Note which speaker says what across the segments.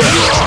Speaker 1: Yeah.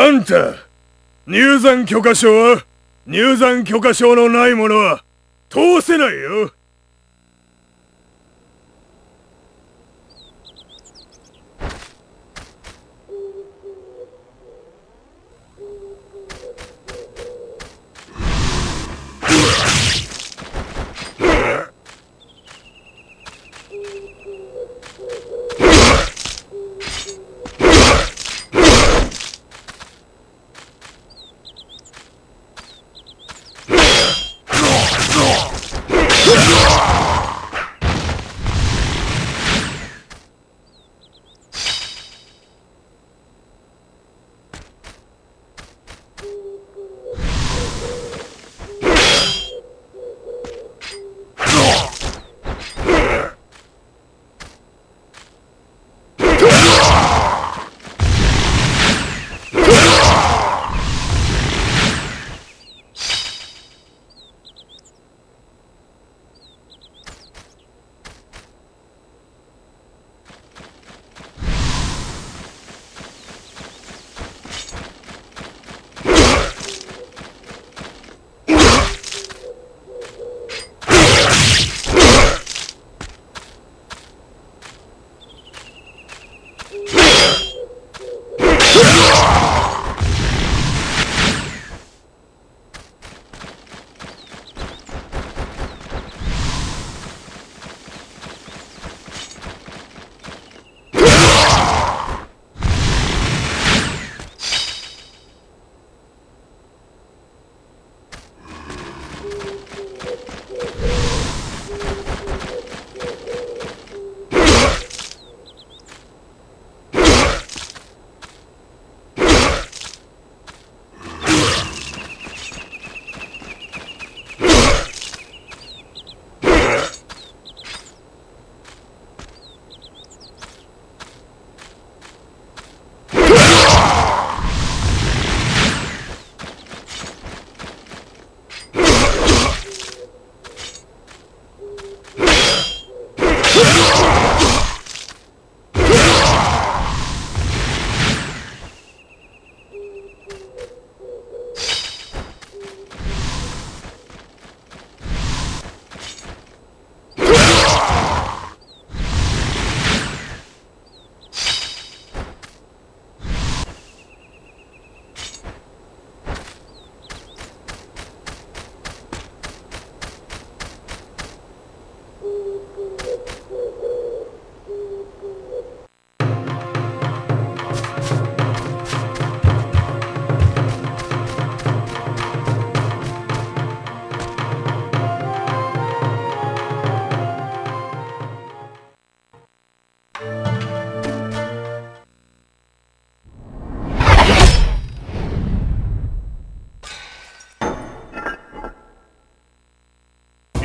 Speaker 1: あんた入山許可証は入山許可証のないものは通せないよ。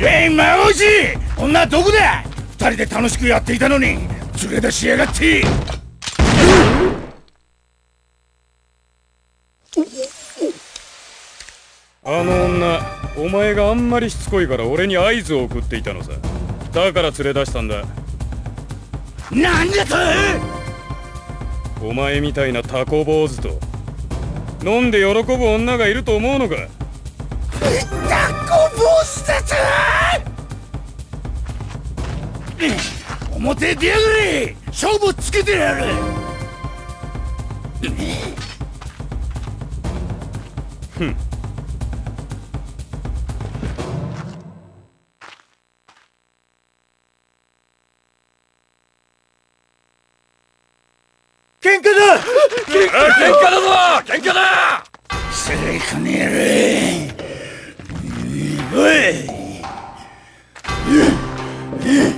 Speaker 2: えい孫氏女はどこだ？二人で楽しくやっていたのに連れ出しやがって！
Speaker 3: あの女お前があんまりしつこいから俺に合図を送っていたのさ。だから連れ出したんだ。
Speaker 2: なんだと！
Speaker 3: お前みたいなタコ坊主と飲んで喜ぶ女がいると思うのか？
Speaker 2: タコ坊主だと表へ出やがれ。勝負つけてやる。
Speaker 3: ふん。
Speaker 2: 喧嘩だ。
Speaker 3: 喧嘩だ。ぞ喧嘩だ。
Speaker 2: それこの野郎おい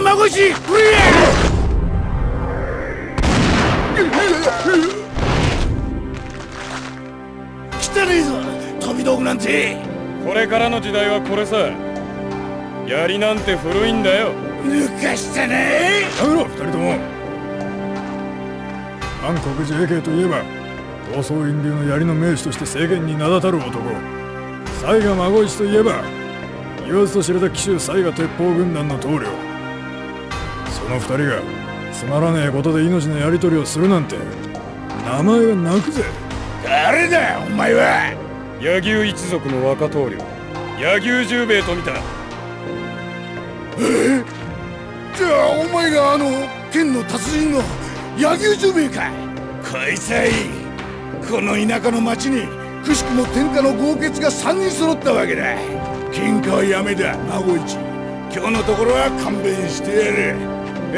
Speaker 2: 行くぞ孫石う汚ねえぞ飛び道具なんて。
Speaker 3: これからの時代はこれさ。槍なんて古いんだよ。
Speaker 2: 抜かしたね。
Speaker 1: やめろ二人とも。韓国 JK といえば闘争院流の槍の名手として世間に名だたる男。雑賀孫一といえば言わずと知れた紀州雑賀鉄砲軍団の棟梁。その二人がつまらねえことで命のやり取りをするなんて名前が泣くぜ。
Speaker 2: 誰だよお前は。
Speaker 3: 柳生一族の若棟梁。柳生十兵衛と見た。え？
Speaker 2: じゃあお前があの剣の達人の柳生十兵衛かこい？つはいい。この田舎の町にくしくも天下の豪傑が3人揃ったわけだ。喧嘩はやめだ孫一。今日のところは勘弁してやる。Ha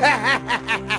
Speaker 2: ha ha ha!